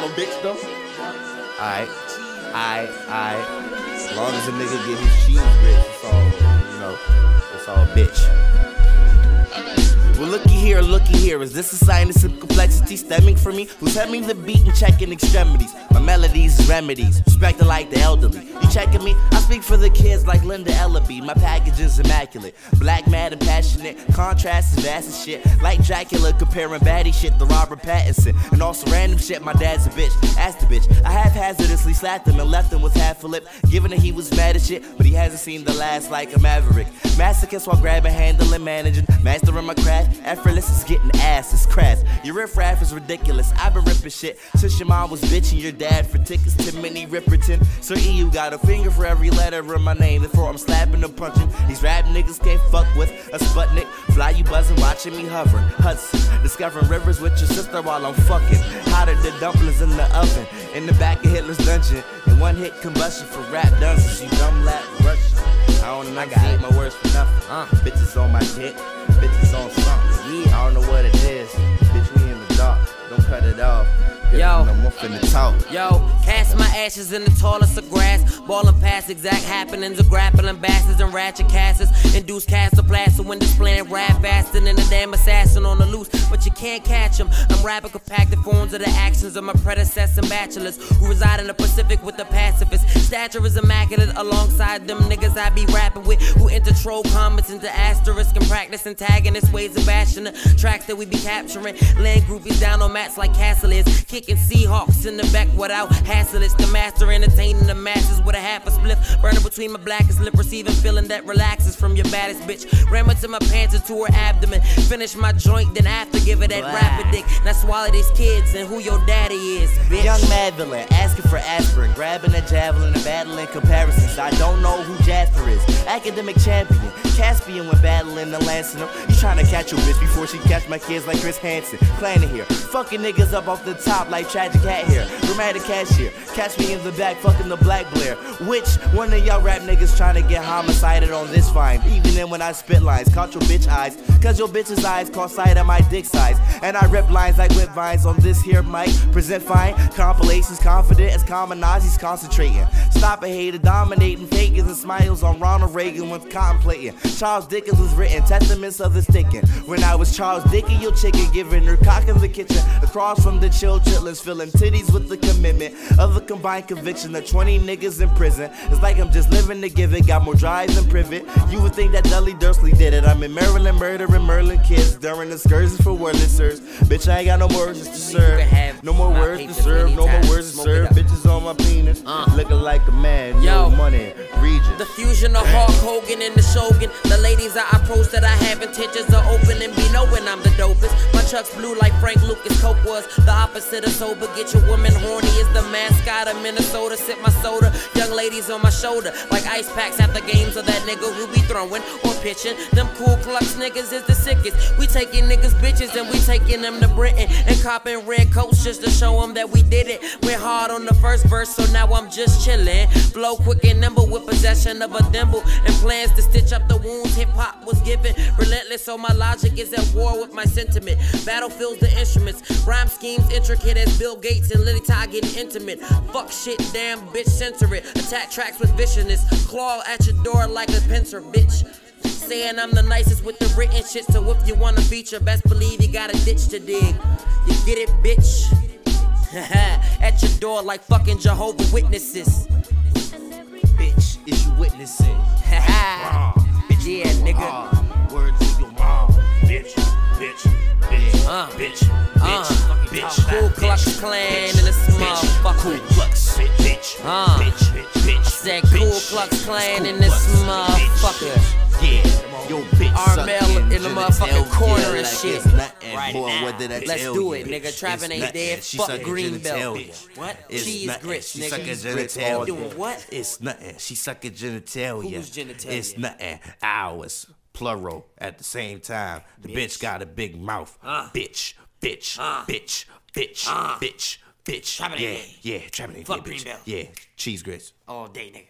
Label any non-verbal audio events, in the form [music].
no bitch though. Alright, alright, alright. As long as a nigga get his cheese rich, it's all, you know, it's all bitch. Here. Is this a sign of some complexity stemming from me? Who's having the beat and checking extremities? My melodies remedies, respected like the elderly. You checking me? I speak for the kids like Linda Ellerbee. My package is immaculate. Black, mad, and passionate. Contrast is vast as shit. Like Dracula comparing baddie shit to Robert Pattinson. And also random shit, my dad's a bitch. Ask the bitch. I haphazardly slapped him and left him with half a lip. Given that he was mad as shit, but he hasn't seen the last like a maverick. Masochist while grabbing, handling, managing. Mastering my craft. Effortless is getting ass, is crass. Your riffraff is ridiculous. I've been ripping shit since your mom was bitching your dad for tickets to Minnie Riperton. Sir E, you got a finger for every letter in my name. Before I'm slapping and punching, these rap niggas can't fuck with a Sputnik. Fly you buzzing, watching me hovering. Hudson, discovering rivers with your sister while I'm fucking. Hotter than dumplings in the oven. In the back of Hitler's dungeon. And one hit combustion for rap dungeons. You dumb lap Russian. I don't know, I got my words for nothing. Uh, bitches on my dick, bitches on something. Yeah, I'm the talk. Yo, cast my ashes in the tallest of grass. Ballin' past exact happenings of grappling bastards and ratchet casters. Induce caster plaster when displaying rap faster than a damn assassin on the loose. But you can't catch him. I'm rapping compacted forms of the actions of my predecessor bachelors who reside in the Pacific with the pacifists. Stature is immaculate alongside them niggas I be rapping with who enter troll comments into asterisk and practice antagonist ways of bashing the tracks that we be capturing. Land groupies down on mats like Castle is. Kicking Seahawks in the back without hassle. It's the master entertaining the masses with a half a spliff. Burning between my blackest lip, receiving feeling that relaxes from your baddest bitch. Ram into my pants into her abdomen. Finish my joint, then after give her that Black. rapid dick. Now swallow these kids and who your daddy is, bitch. Young Madeline asking for aspirin, grabbing a javelin and battling comparisons. I don't know who Jasper is. Academic champion, Caspian when battling and lancing them. You trying to catch your bitch before she catch my kids like Chris Hansen. Planning here, fucking niggas up off the top like tragic cat hair. Dramatic cashier, catch me in the back, fucking the black Blair. Which one of y'all rap niggas tryna get homicided on this fine? Even then when I spit lines, caught your bitch eyes. Cause your bitch's eyes caught sight of my dick size. And I rip lines like whip vines on this here mic. Present fine compilations, confident as common Nazis concentrating. Stop a hater, dominating fakers and smiles on Ronald Reagan when contemplating. Charles Dickens was written, testaments of the sticking. When I was Charles Dickens, your chicken, giving her cock in the kitchen. Across from the chill chitlins, filling titties with the commitment of a combined conviction of 20 niggas in prison. It's like I'm just living to give it, got more drive than privet. You would think that Dudley Dursley did it. I'm in Maryland murdering Merlin kids during excursions for Wurlitzers. Bitch, I ain't got no more words to serve. No more words to serve, no more words to serve. Bitches on my penis, Uh. looking like a man. The fusion of Hulk Hogan and the Shogun. The ladies I approach that I have intentions of open and be knowing I'm the dopest. My chucks blue like Frank Lucas Coke was. The opposite of sober. Get your woman horny is the mascot of Minnesota. Sip my soda. Young ladies on my shoulder. Like ice packs at the games of that nigga who be throwing or pitching. Them Kool Klux niggas is the sickest. We taking niggas bitches and we taking them to Britain. And copping red coats just to show them that we did it. Went hard on the first verse, so now I'm just chillin'. Flow quick and nimble with possession of a thimble. And plans to stitch up the wounds hip hop was given. Relentless, so my logic is at war with my sentiment. Battlefields the instruments. Rhyme schemes intricate as Bill Gates and Lily Ty getting intimate. Fuck shit, damn bitch, censor it. Attack tracks with viciousness. Claw at your door like a pincer, bitch. Saying I'm the nicest with the written shit, so if you wanna feature, best believe you got a ditch to dig. You get it, bitch? [laughs] At your door like fucking Jehovah Witnesses. bitch, is you witnessing? [laughs] yeah, nigga. Words to your mom. Bitch, bitch, bitch, Uh, bitch, uh, bitch, bitch, Kool Klux Klan in this motherfucker. Klux, bitch, Uh, bitch, bitch, bitch. Said Kool Klux Klan in this motherfucker. Yeah, yo, bitch. Armel in the genital, shit. It's nothing, Right now. What did I Let's do it, nigga. Trapping ain't dead. Fuck Greenbelt. genitalia. What? It's Cheese nothing. grits, She nigga. sucking Cheese grits all genitalia. doing what? It's nothing. She sucking genitalia. Who's genitalia? It's nothing. Ours. Plural at the same time. The bitch, got a big mouth. Uh. Bitch, bitch, Uh. bitch, bitch, Uh. bitch, bitch. Trapping yeah, ain't yeah, trapping ain't Fuck dead, bitch. Greenbelt. Yeah, cheese grits. All day, nigga.